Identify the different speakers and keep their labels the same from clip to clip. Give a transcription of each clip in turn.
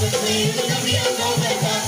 Speaker 1: That's the dream of the real moment.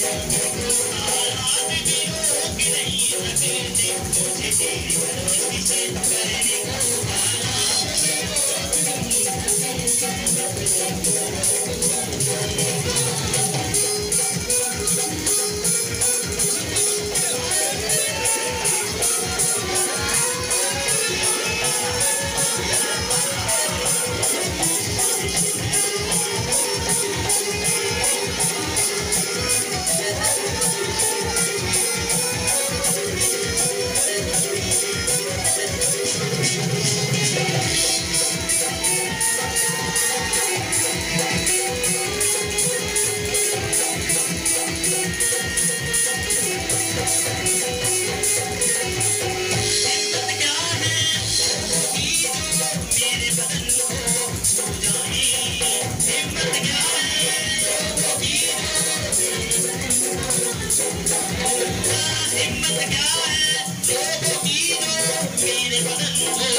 Speaker 1: नहीं Thank you.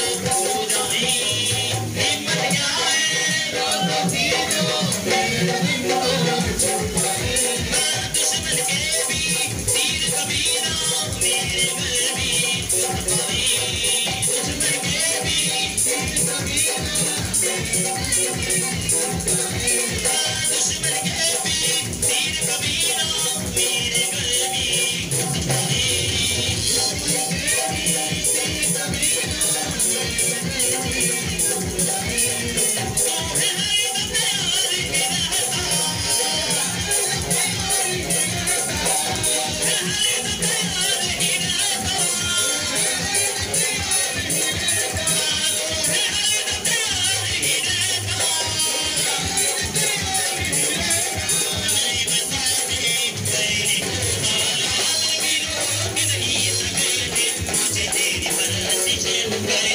Speaker 1: Amen.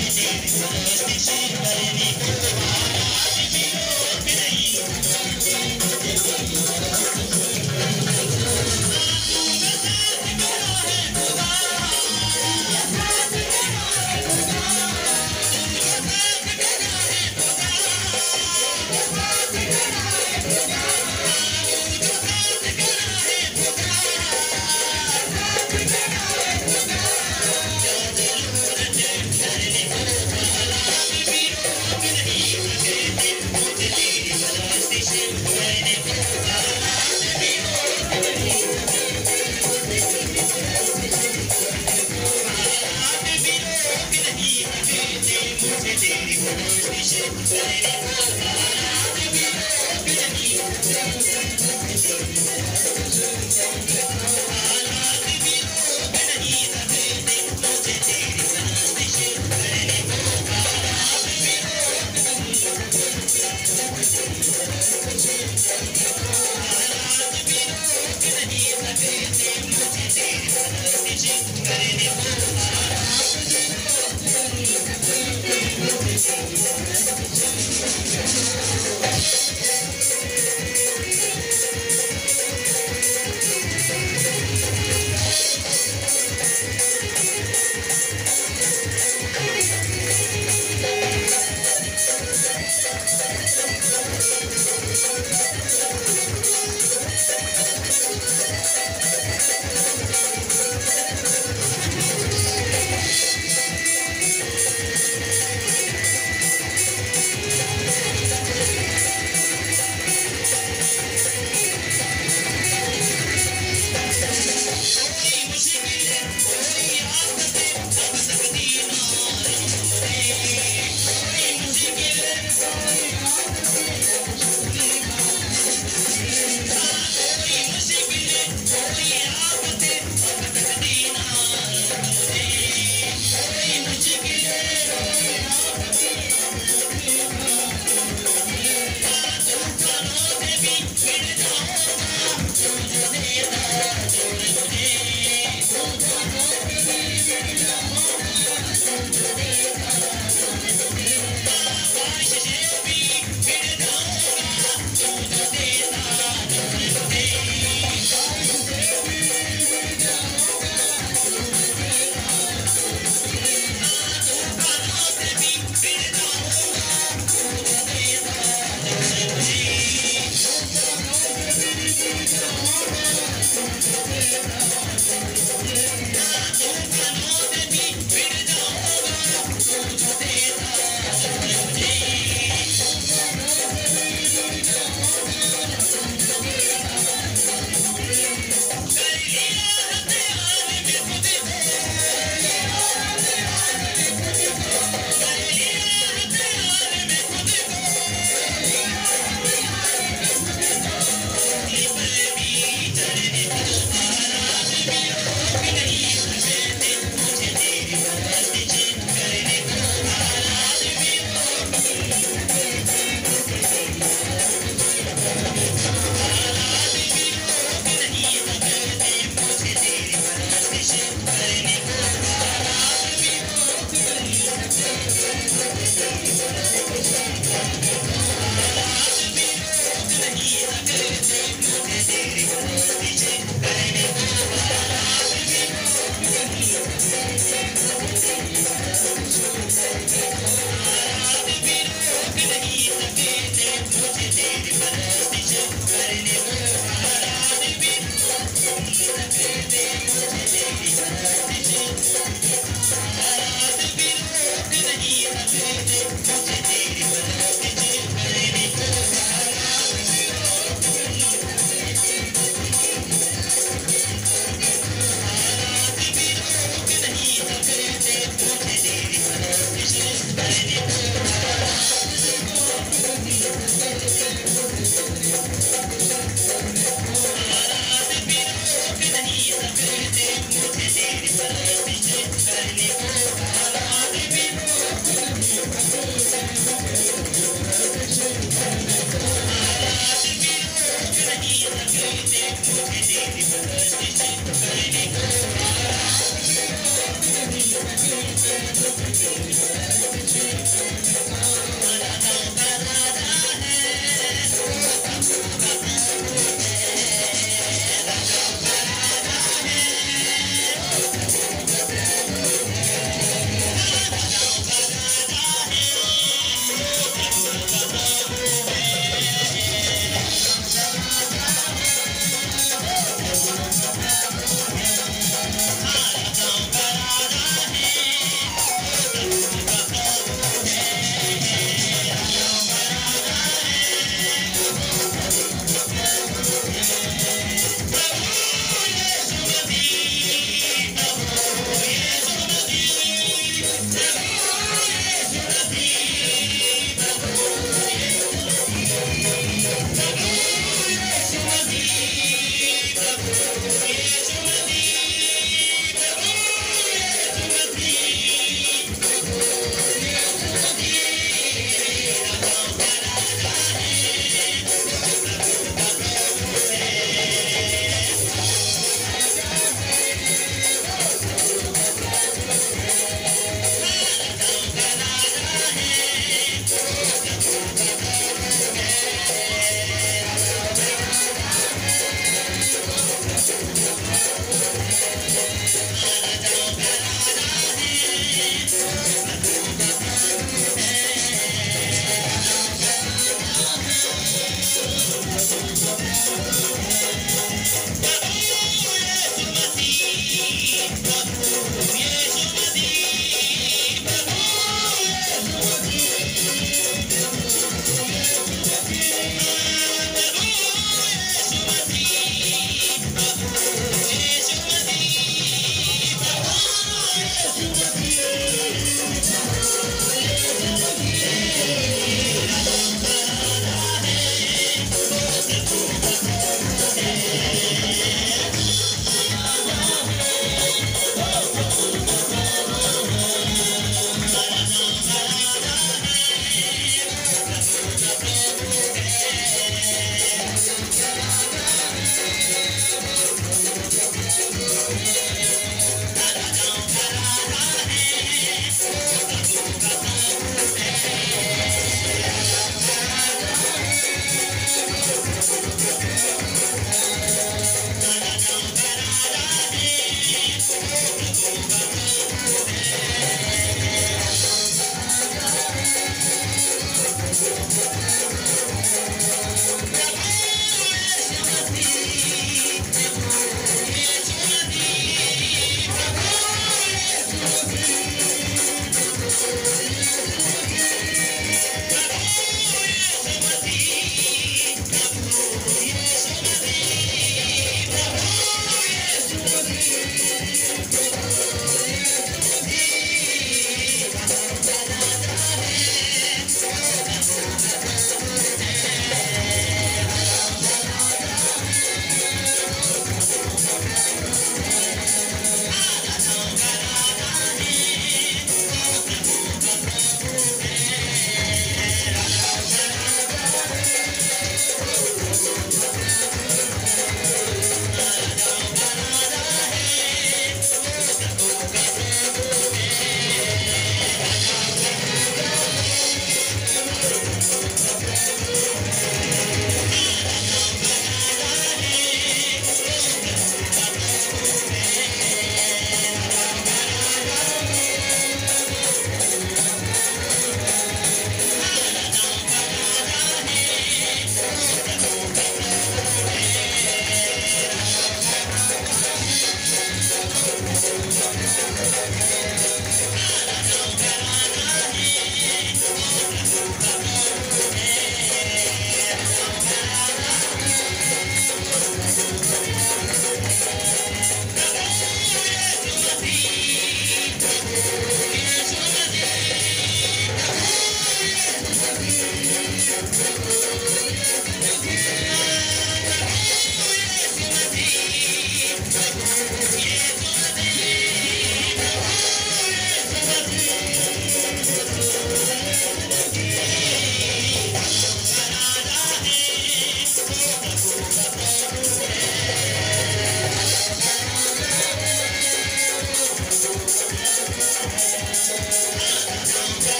Speaker 1: Thank you.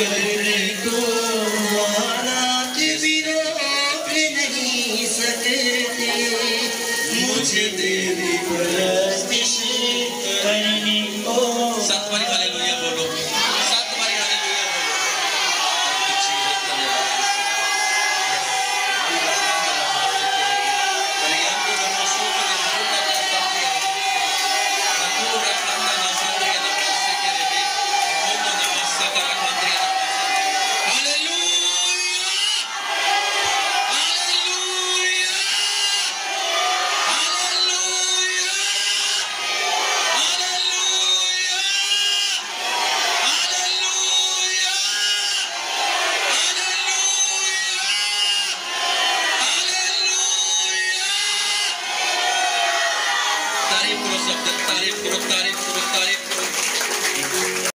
Speaker 2: gonna do